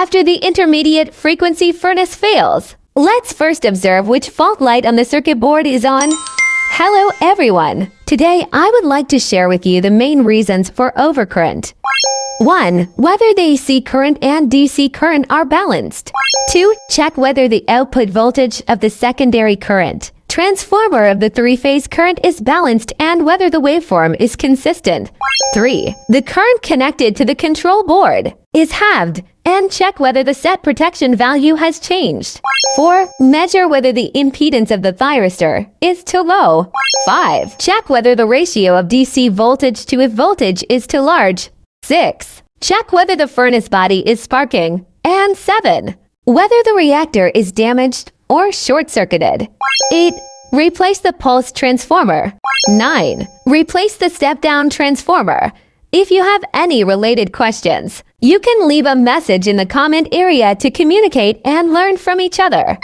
after the intermediate frequency furnace fails. Let's first observe which fault light on the circuit board is on. Hello everyone! Today I would like to share with you the main reasons for overcurrent. 1. Whether the AC current and DC current are balanced. 2. Check whether the output voltage of the secondary current transformer of the three-phase current is balanced and whether the waveform is consistent. 3. The current connected to the control board is halved and check whether the set protection value has changed. 4. Measure whether the impedance of the thyristor is too low. 5. Check whether the ratio of DC voltage to if voltage is too large. 6. Check whether the furnace body is sparking. And 7. Whether the reactor is damaged or short-circuited. 8. Replace the pulse transformer. 9. Replace the step-down transformer. If you have any related questions, you can leave a message in the comment area to communicate and learn from each other.